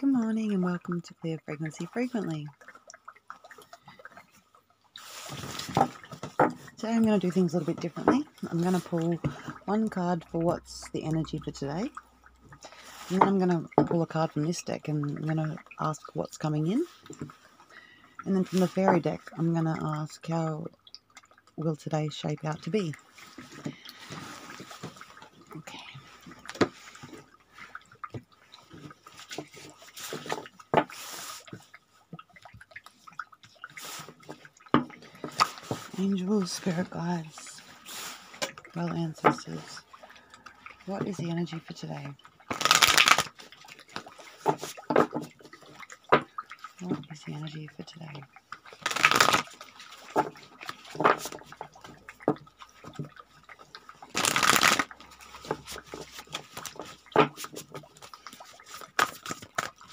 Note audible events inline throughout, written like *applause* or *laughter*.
Good morning and welcome to Clear Frequency Frequently. Today I'm going to do things a little bit differently. I'm going to pull one card for what's the energy for today. And then I'm going to pull a card from this deck and I'm going to ask what's coming in. And then from the fairy deck, I'm going to ask how will today shape out to be. Angels, spirit guides, well ancestors, what is the energy for today? What is the energy for today?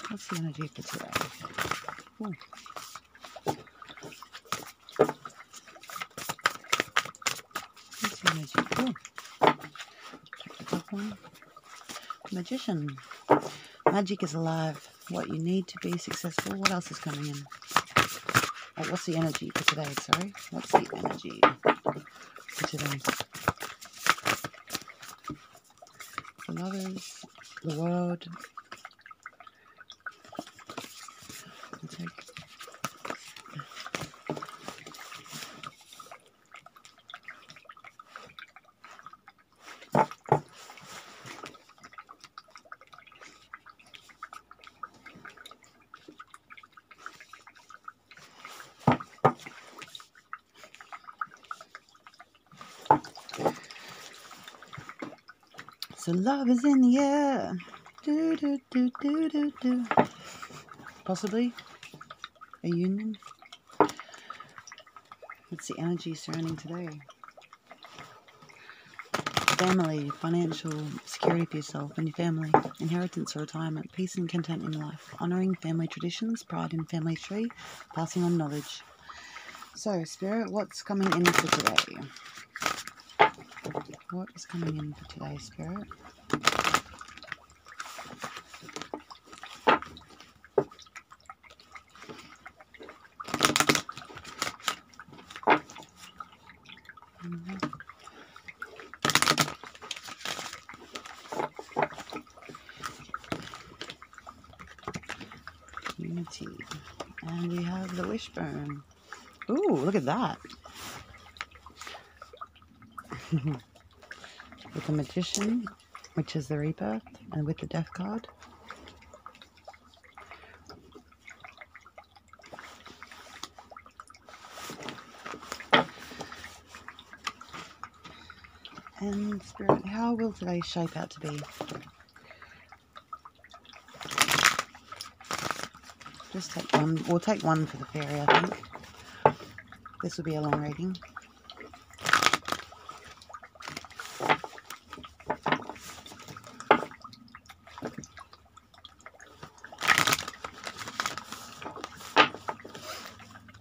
What's the energy for today? Ooh. Energy? Ooh. Top one. Magician. Magic is alive. What you need to be successful. What else is coming in? Oh, what's the energy for today? Sorry. What's the energy for today? The lovers, the world. I'll take So love is in the air. Do do do do do do. Possibly a union. What's the energy surrounding today? Family, financial security for yourself and your family, inheritance or retirement, peace and content in life, honouring family traditions, pride in family tree, passing on knowledge. So, Spirit, what's coming in for today? What is coming in for today, Spirit? Mhm. Unity. And we have the wishbone. Ooh, look at that. *laughs* with the magician, which is the rebirth, and with the death card. And spirit, how will today shape out to be? Just take one. We'll take one for the fairy, I think. This will be a long reading.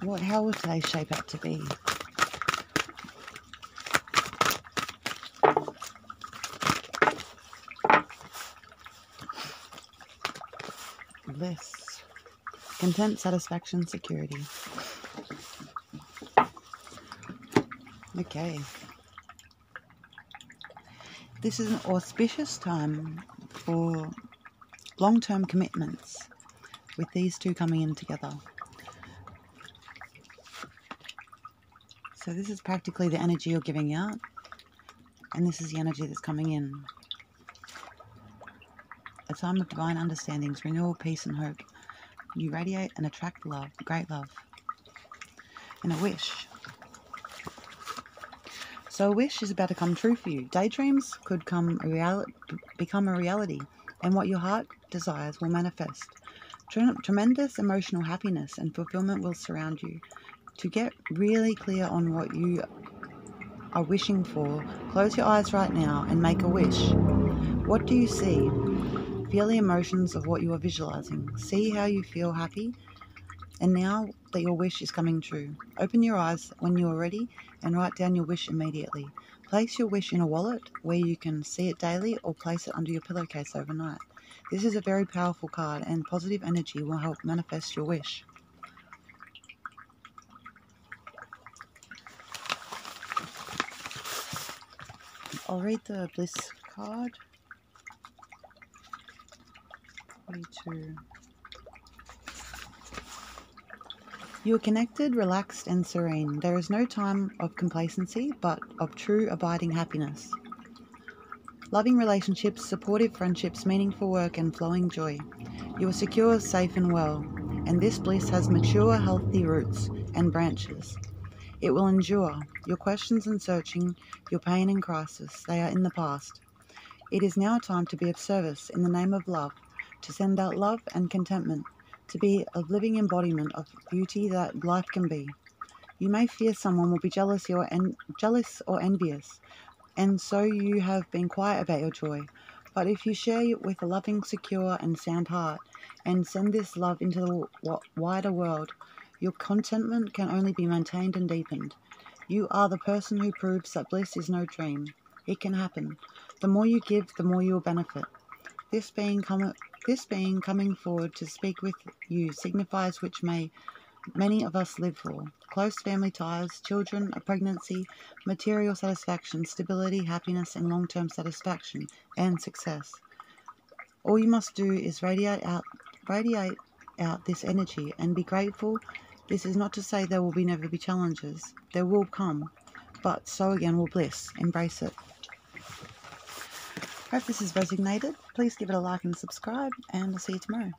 What? How will they shape up to be? Bliss, content, satisfaction, security. Okay. This is an auspicious time for long term commitments with these two coming in together. So, this is practically the energy you're giving out, and this is the energy that's coming in. A time of divine understandings, renewal, peace, and hope. You radiate and attract love, great love, and a wish. So, a wish is about to come true for you. Daydreams could come a reali- become a reality, and what your heart desires will manifest. Tremendous emotional happiness and fulfillment will surround you. To get really clear on what you are wishing for, close your eyes right now and make a wish. What do you see? Feel the emotions of what you are visualizing. See how you feel happy. And now that your wish is coming true, open your eyes when you are ready and write down your wish immediately. Place your wish in a wallet where you can see it daily or place it under your pillowcase overnight. This is a very powerful card, and positive energy will help manifest your wish. I'll read the bliss card. 42. You are connected, relaxed, and serene. There is no time of complacency, but of true abiding happiness. Loving relationships, supportive friendships, meaningful work, and flowing joy. You are secure, safe, and well, and this bliss has mature, healthy roots and branches. It will endure. Your questions and searching, your pain and crisis, they are in the past. It is now time to be of service in the name of love, to send out love and contentment, to be a living embodiment of beauty that life can be. You may fear someone will be jealous or, en- jealous or envious, and so you have been quiet about your joy. But if you share it with a loving, secure, and sound heart, and send this love into the wider world, your contentment can only be maintained and deepened. You are the person who proves that bliss is no dream. It can happen. The more you give, the more you will benefit. This being, com- this being coming forward to speak with you signifies which may many of us live for close family ties, children, a pregnancy, material satisfaction, stability, happiness, and long term satisfaction and success. All you must do is radiate out, radiate out this energy and be grateful this is not to say there will be never be challenges. There will come, but so again will bliss. Embrace it. Hope this has resonated. Please give it a like and subscribe, and I'll see you tomorrow.